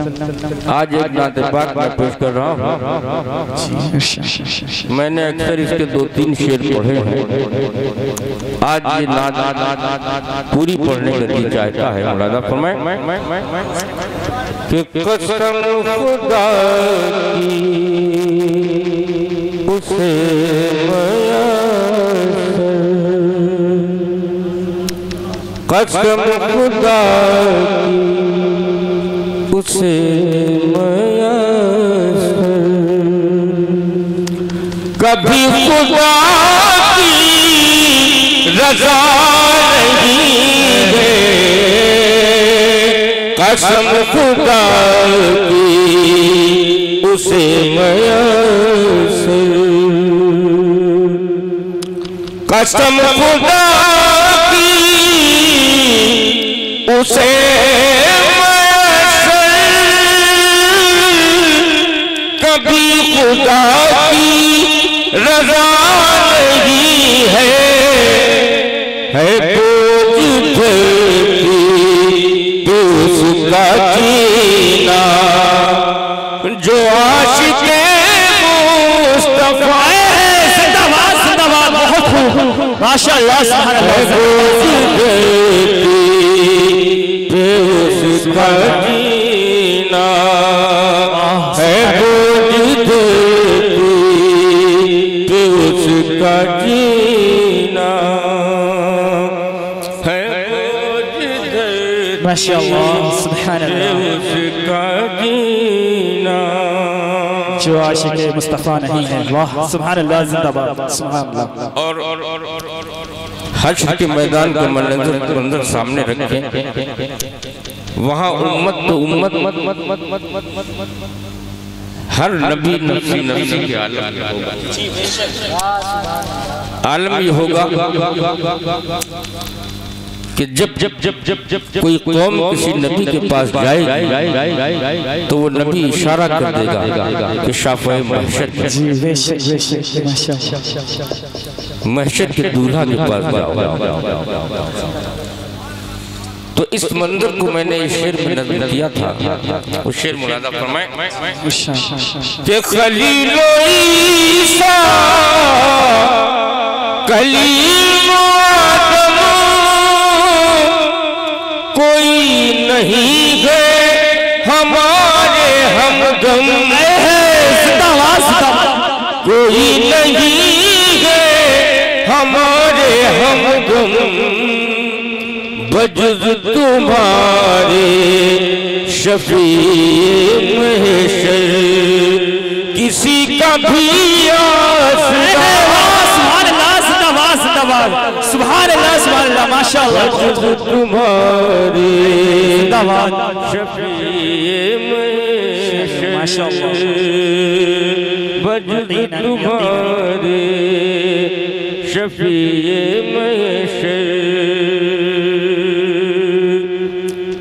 आज एक नात पाक मैं पेश कर रहा हूँ। मैंने अक्सर इसके दो तीन शेर पढ़े हैं। आज ये नात पूरी पढ़ने का दिल चाहता है मुरादा फरमाए। कि कसम खुदा की उसे कसम खुदा की उसे कभी खुदा की रजा नहीं है। कसम खुदा की उसे कसम खुदा की उसे खुदा की रजा नहीं है। है बोझ तो उसका जीना जो आशिक मुस्तफ़ा। सुभान अल्लाह। जो आशिक मुस्तफ़ा नहीं है वाह सुभान अल्लाह जिंदाबाद सुभान अल्लाह और हज के मैदान के मंजर सामने रखें वहाँ उम्मत तो उम्मत हर नबी नफसी नफसी के आलम आलम ये होगा कि जब जब जब जब जब कोई कौम किसी नबी के पास जाएगी तो वो नबी इशारा कर देगा कि शाफे माशाअल्लाह महशर के दूल्हा के पास जाओ तो इस मंदिर को मैंने इस शेर में नज़र किया था वो शेर मुरादा फरमाए कि खलीलो ईसा कलीमो नहीं है। हमारे जिंदाबाद जिंदाबाद कोई नहीं है। हमारे हमदम बजुज तुम्हारे शफी महशर किसी का भी आसरा माशाअल्लाह बजुज तुम्हारे जिंदाबाद। शफी तुम्हारे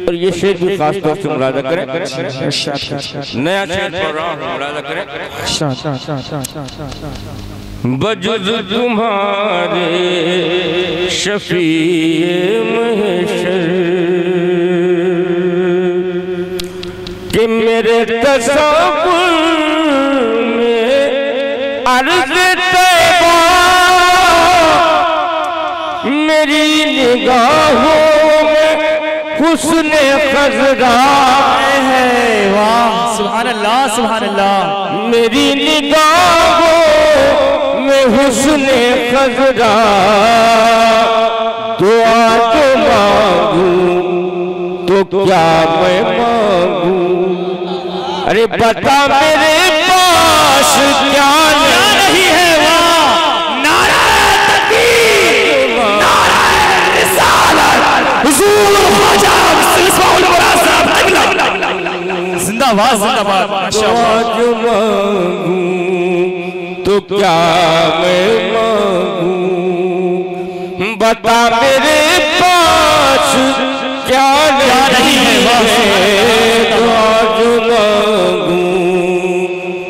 और ये शेर भी खास तौर से मुरादा करें। नया शेर पढ़ रहा हूँ मुरादा करें। बजुज तुम्हारे शफी महशर कि मेरे तसव्वुर में अर्ज़ मेरी निगाहों में हुस्न खजरा है। वाह सुभान अल्लाह सुभान अल्लाह। मेरी निगाहों में हुस्न खजरा दुआ तो मांगू तो क्या मैं मांगू? अरे बता मेरे पास क्या नहीं? है वाह। नारा क्या मैं मांगू? बता मेरे पास क्या नहीं है? तो आज मांगू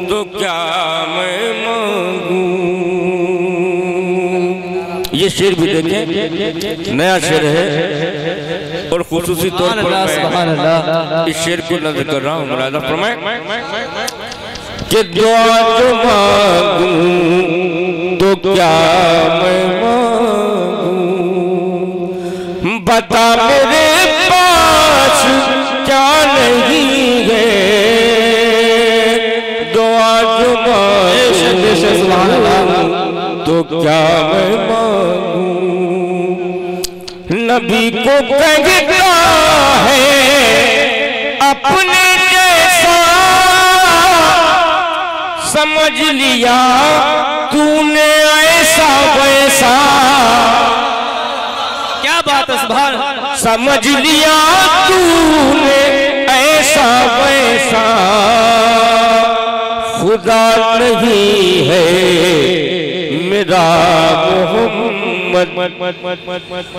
तो क्या मैं मांगू? ये शेर भी देखें। नया शेर है और खसूसी तौर पर मैं इस शेर को नज़र कर रहा हूँ। मुरादा फरमाए। कि दुआ जो मांगूं तो क्या मैं मांगूं? बता मेरे पास क्या नहीं है? दुआ जो मांगूं तो क्या मैं मांगूं? नबी को कहता है, अपने समझ लिया तूने ऐसा वैसा। क्या बात है समझ लिया तूने ऐसा वैसा। खुदा नहीं है मेरा मोहम्मद।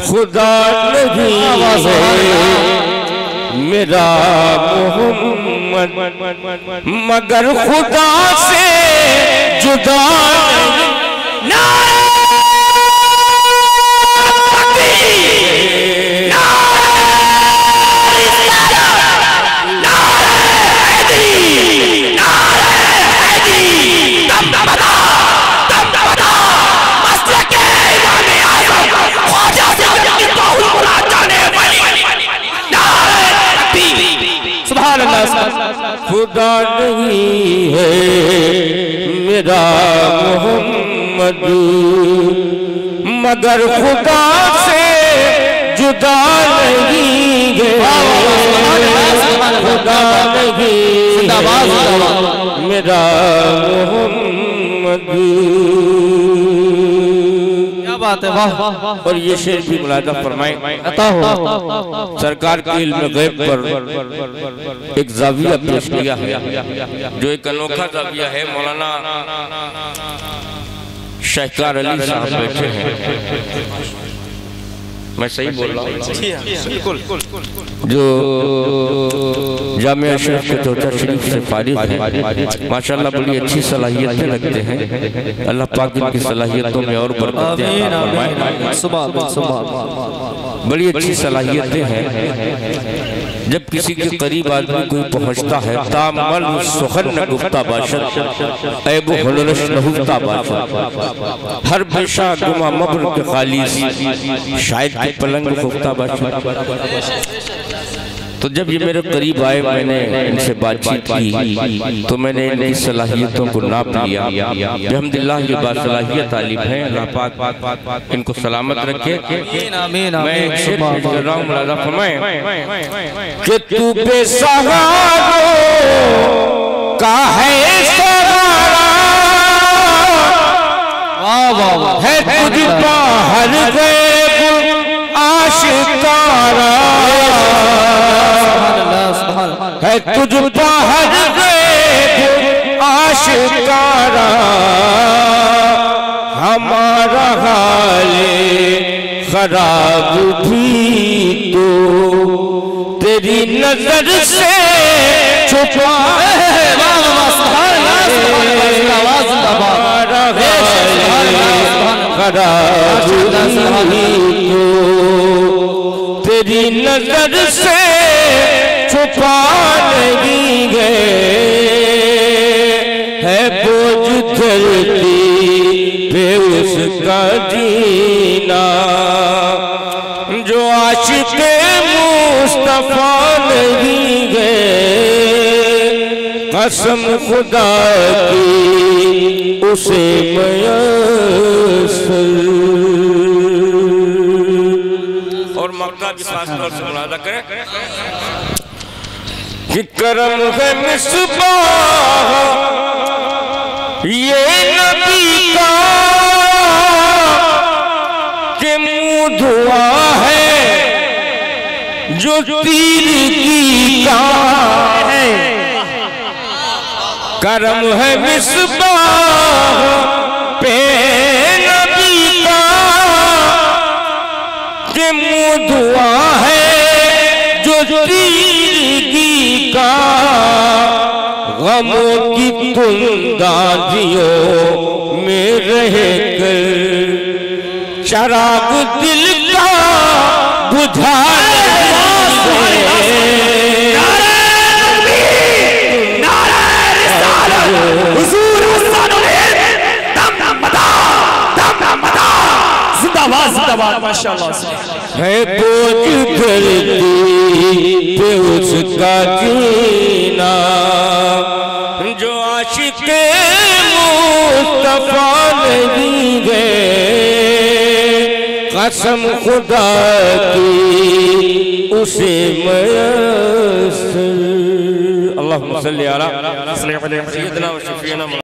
खुदा नहीं है मेरा मोहम्मद। मगर खुदा से जुदा नहीं मगर खुदा से जुदा नहीं है खुदा नहीं मेरा मोहम्मद। क्या बात है वाह और ये शेर भी मुलादा फरमाए। अता हो। सरकार के इल्म गैब पर एक जाविया पेश किया है जो एक अनोखा जाविया है मौलाना शहकार अली साहब बैठे हैं। मैं सही बोल रहा हूँ? जो जामिया शरीफ के चौथा शरीफ से फारिग है माशाल्लाह बड़ी अच्छी सलाहियतें रखते हैं। अल्लाह पाक इनकी सलाहियतों में और बड़ी अच्छी सलाहियतें हैं। जब किसी के करीब आदमी कोई पहुँचता है तामल सुखन न गुफ्ता बाशत ऐब हुनरश नहुफ्ता बाशत हर पेशा गुमा मब्र के खालिस शायद के पलंग गुफ्ता बाशत तो जब ये मेरे करीब आए मैंने इनसे बातचीत की तो मैंने इनकी सलाहियतों को नाप लिया। ये बासलाहियत तालिब हैं अल्लाह पाक इनको सलामत रखे। मैं हूँ कि तू का है है तुझ बाहर गैब आशिकारा। है तुझ बाहर आशिकारा हमारा हाल खराब भी तो तेरी नज़र से छुपा खराब भी तो तेरी नज़र से छुपा नहीं गए। है बोझ धरती पे उसका जीना। जो आशिक मुस्तफ़ा नहीं गए, कसम खुदा की उसे मयसर। और मक्का की तौर से मुलादा करें। कि करम है मिसबाह ये नबी का कि मुँह धुआ है जो तीर की का है। करम है मिसबाह दादियों में रह कर शराब दिल का बुझा है बोझ धरती पे उसका जीना, जो आशिक मुस्तफ़ा नहीं गए कसम खुदा की उसे मैं अल्लाह